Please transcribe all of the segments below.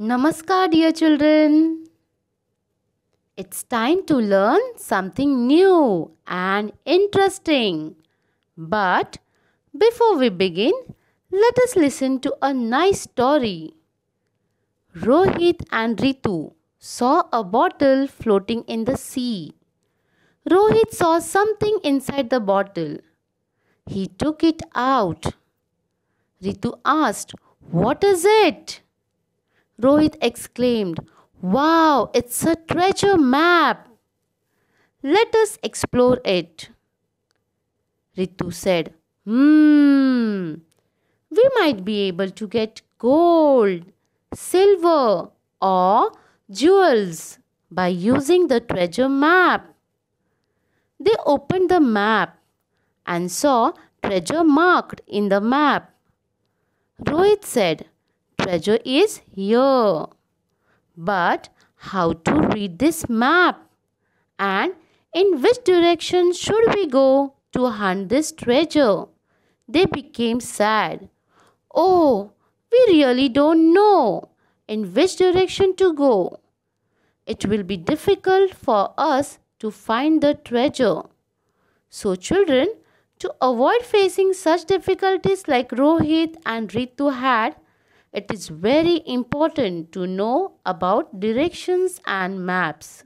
Namaskar, dear children. It's time to learn something new and interesting. But before we begin, let us listen to a nice story. Rohit and Ritu saw a bottle floating in the sea. Rohit saw something inside the bottle. He took it out. Ritu asked, What is it? Rohit exclaimed, Wow, it's a treasure map. Let us explore it. Ritu said, Hmm, we might be able to get gold, silver, or jewels by using the treasure map. They opened the map and saw treasure marked in the map. Rohit said, Treasure is here. But how to read this map? And in which direction should we go to hunt this treasure? They became sad. Oh, we really don't know in which direction to go. It will be difficult for us to find the treasure. So, children, to avoid facing such difficulties like Rohit and Ritu had, it is very important to know about directions and maps.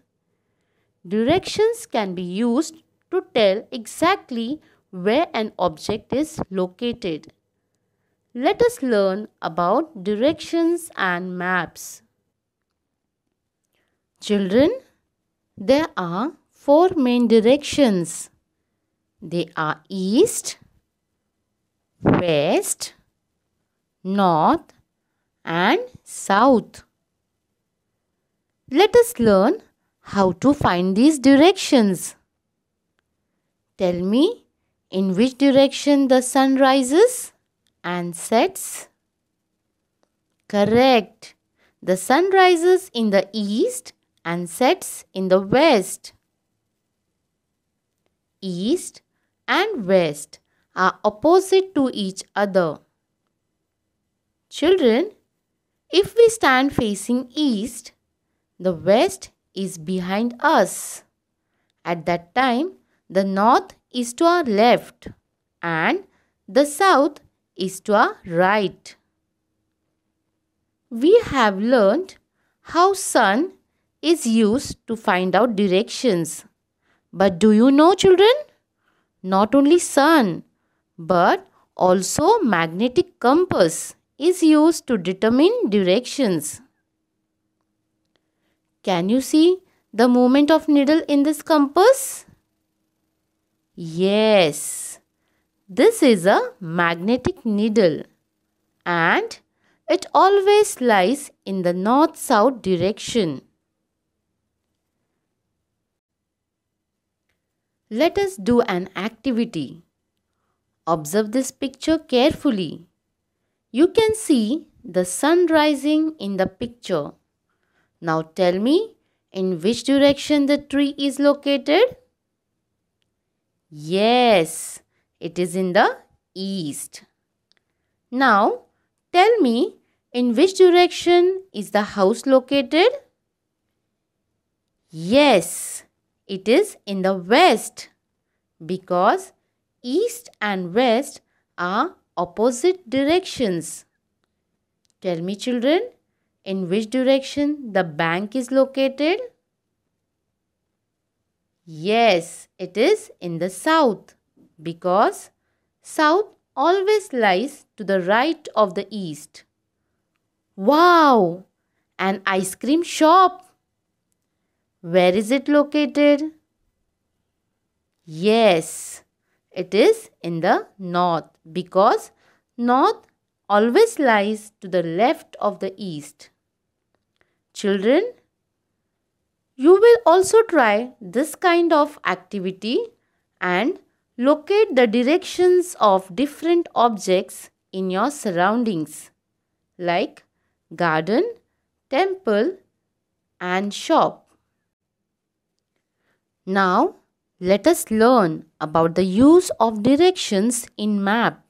Directions can be used to tell exactly where an object is located. Let us learn about directions and maps. Children, there are four main directions. They are east, west, north, and south. Let us learn how to find these directions. Tell me in which direction the sun rises and sets. Correct. The sun rises in the east and sets in the west. East and west are opposite to each other. Children, if we stand facing east, the west is behind us. At that time, the north is to our left and the south is to our right. We have learned how sun is used to find out directions. But do you know children? Not only sun but also magnetic compass is used to determine directions. Can you see the movement of needle in this compass? Yes, this is a magnetic needle and it always lies in the north-south direction. Let us do an activity. Observe this picture carefully. You can see the sun rising in the picture. Now tell me in which direction the tree is located? Yes, it is in the east. Now tell me in which direction is the house located? Yes, it is in the west because east and west are opposite directions. Tell me children, in which direction the bank is located? Yes, it is in the south because south always lies to the right of the east. Wow! An ice cream shop. Where is it located? Yes, it is in the north because north always lies to the left of the east. Children, you will also try this kind of activity and locate the directions of different objects in your surroundings like garden, temple and shop. Now, let us learn about the use of directions in map.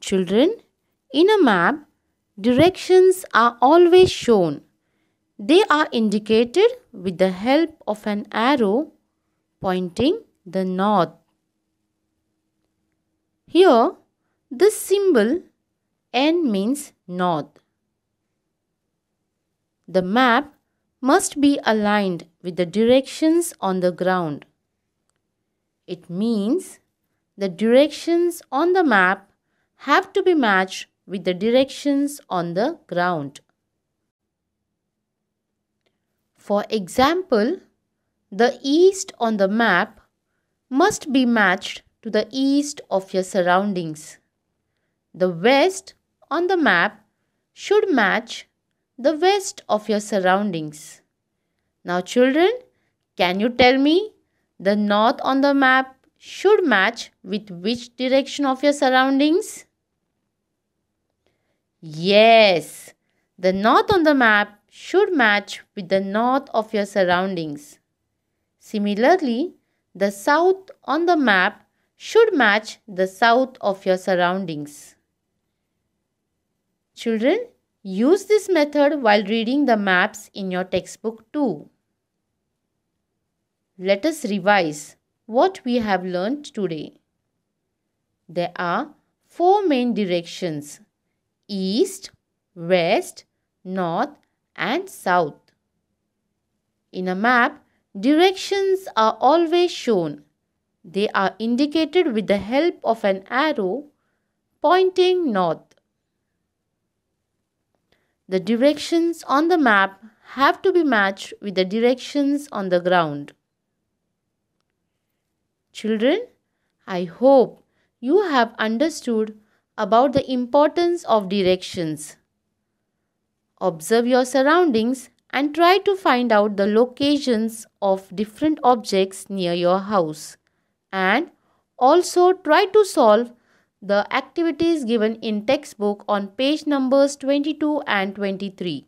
Children, in a map, directions are always shown. They are indicated with the help of an arrow pointing the north. Here, this symbol N means north. The map must be aligned with the directions on the ground. It means the directions on the map have to be matched with the directions on the ground. For example, the east on the map must be matched to the east of your surroundings. The west on the map should match the west of your surroundings. Now children, can you tell me the north on the map should match with which direction of your surroundings? Yes, the north on the map should match with the north of your surroundings. Similarly, the south on the map should match the south of your surroundings. Children, use this method while reading the maps in your textbook too. Let us revise what we have learned today. There are four main directions east, west, north, and south. In a map, directions are always shown. They are indicated with the help of an arrow pointing north. The directions on the map have to be matched with the directions on the ground. Children, I hope you have understood about the importance of directions. Observe your surroundings and try to find out the locations of different objects near your house. And also try to solve the activities given in textbook on page numbers 22 and 23.